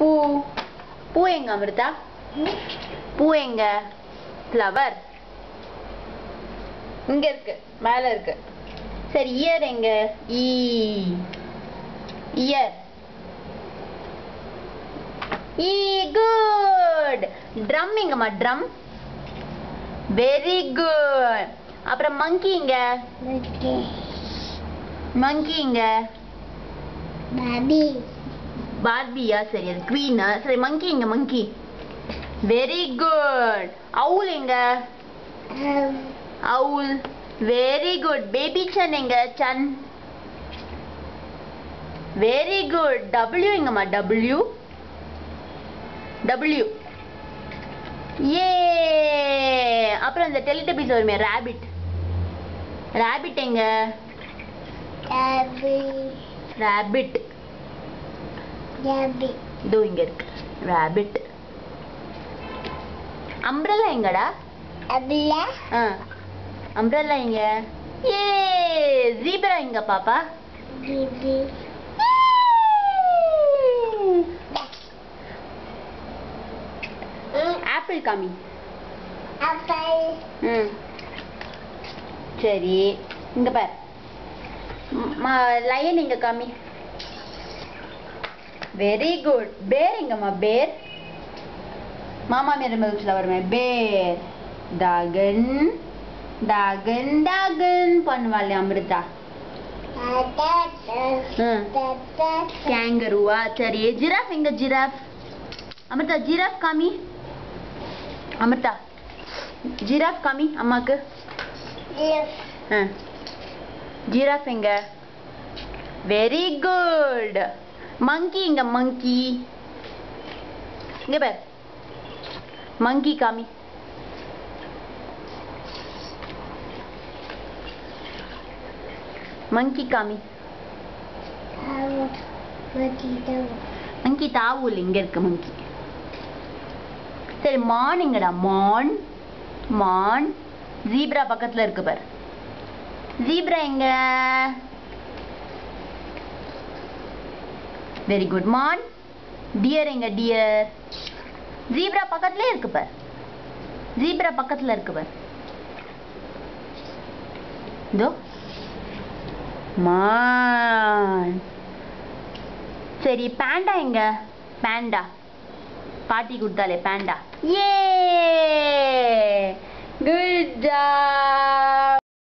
பூ பூ எங்க அமிர்தா பூ எங்க ஃப்ளவர் இங்க இருக்கு மேல இருக்கு. சரி இயர் எங்க? E ear E good drum எங்கம்மா ட்ரம் வெரி குட் அப்புறம் மங்கி இங்க மங்கி இங்க பாபி பார்பியா சரி அது குவீனா சரி மங்கி இங்க மங்கி வெரி குட் அவுல் எங்க? Owl very good baby sun எங்க சன் வெரி குட் டபிள்யூ எங்கம்மா டபிள்யூ டபிள்யூ ஏ அப்புறம் இந்த டெலிடபிஸ் வருமே ரேபிட் ரேபிட் எங்க? ரேபிட் இதோ இங்க இருக்கு. ரேபிட் அம்ப்ரல்லா எங்கடா? அம்ப்ரல்லா எங்க? ஏ ஜீப்ரா எங்க பாப்பா? பிபி ஆப்பிள் காமி. ம் சரி. இங்க பார். லயன் இங்க காமி? வெரி குட் பேர் எங்கம்மா பேர் மாமா மேர மில்க்ஸ்ல வருமே. பேர் டாகன் டாகன் டாகன் பண்ணுவாள் அமிர்தா. கேங்கருவா சரி ஜிராஃப் எங்க ஜிராஃப் அமிர்தா ஜிராஃப் காமி அமிர்தா ஜிராஃப் காமி அம்மாக்கு. ஜிராஃப் எங்க? வெரி குட் மங்கி இங்க மங்கி இங்க பேர். மங்கி காமி. மங்கி காமி. மங்கி தாவூல் இங்க இருக்கு மங்கி சரி மான் எங்கடா மான் மான். ஜீப்ரா பக்கத்துல இருக்கு பாரு. ஜீப்ரா எங்க? வெரி குட் மான் டியர் எங்க டியர் ஜீப்ரா பக்கத்துல இருக்கு பார். ஜீப்ரா பக்கத்துல இருக்கு பார். இதோ. மான் சரி பேண்டா எங்க? பேண்டா பாட்டி கொடுத்தாலே பேண்டா ஏ குட் ஜா